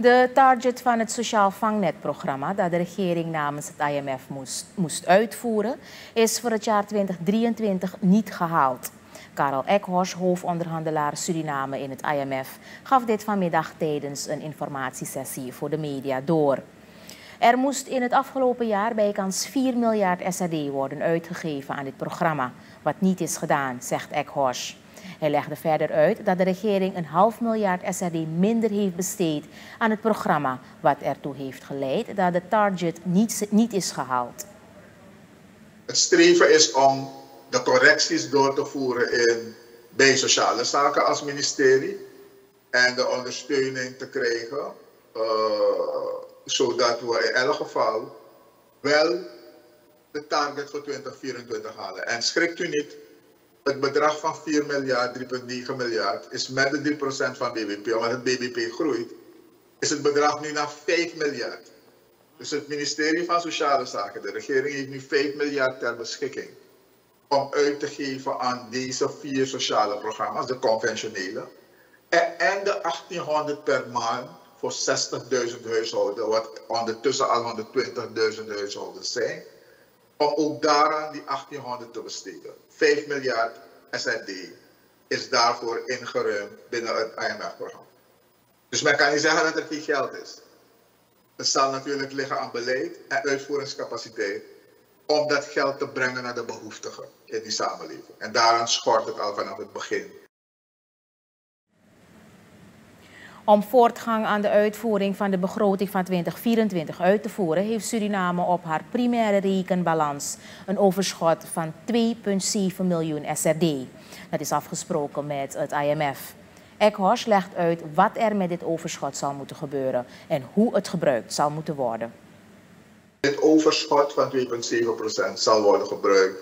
De target van het sociaal vangnetprogramma dat de regering namens het IMF moest, moest uitvoeren, is voor het jaar 2023 niet gehaald. Karel Ekhorst, hoofdonderhandelaar Suriname in het IMF, gaf dit vanmiddag tijdens een informatiesessie voor de media door. Er moest in het afgelopen jaar bijkans 4 miljard SRD worden uitgegeven aan dit programma, wat niet is gedaan, zegt Ekhorst. Hij legde verder uit dat de regering een half miljard SRD minder heeft besteed aan het programma, wat ertoe heeft geleid dat de target niet, niet is gehaald. Het streven is om de correcties door te voeren in, bij sociale zaken als ministerie en de ondersteuning te krijgen, uh, zodat we in elk geval wel de target voor 2024 halen. En schrikt u niet, het bedrag van 4 miljard, 3,9 miljard, is met de 3% van BBP, omdat het BBP groeit, is het bedrag nu naar 5 miljard. Dus het ministerie van Sociale Zaken, de regering heeft nu 5 miljard ter beschikking om uit te geven aan deze vier sociale programma's, de conventionele. En, de 1800 per maand voor 60.000 huishouden, wat ondertussen al 120.000 huishoudens zijn, om ook daaraan die 1800 te besteden. 5 miljard SND is daarvoor ingeruimd binnen het IMF-programma. Dus men kan niet zeggen dat er geen geld is. Het zal natuurlijk liggen aan beleid en uitvoeringscapaciteit om dat geld te brengen naar de behoeftigen in die samenleving. En daaraan schort het al vanaf het begin. Om voortgang aan de uitvoering van de begroting van 2024 uit te voeren, heeft Suriname op haar primaire rekenbalans een overschot van 2,7 miljoen SRD. Dat is afgesproken met het IMF. Ekhorst legt uit wat er met dit overschot zal moeten gebeuren en hoe het gebruikt zal moeten worden. Dit overschot van 2,7% zal worden gebruikt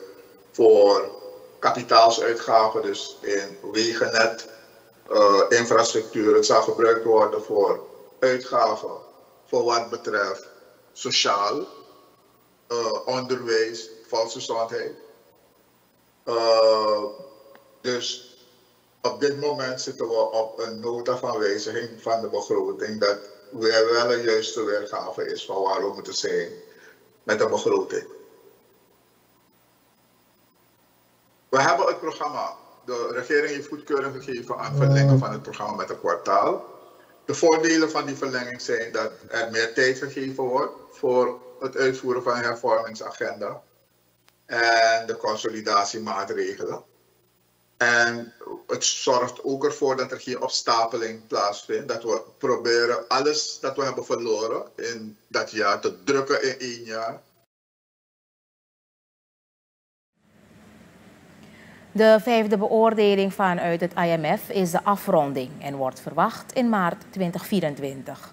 voor kapitaalsuitgaven, dus in wegennet, infrastructuur. Het zal gebruikt worden voor uitgaven voor wat betreft sociaal, uh, onderwijs, volksgezondheid. Uh, dus op dit moment zitten we op een nota van wijziging van de begroting dat weer wel een juiste weergave is van waar we moeten zijn met de begroting. We hebben het programma de regering heeft goedkeuring gegeven aan verlengen van het programma met een kwartaal. De voordelen van die verlenging zijn dat er meer tijd gegeven wordt voor het uitvoeren van een hervormingsagenda en de consolidatiemaatregelen. En het zorgt ook ervoor dat er geen opstapeling plaatsvindt. Dat we proberen alles dat we hebben verloren in dat jaar te drukken in één jaar. De vijfde beoordeling vanuit het IMF is de afronding en wordt verwacht in maart 2024.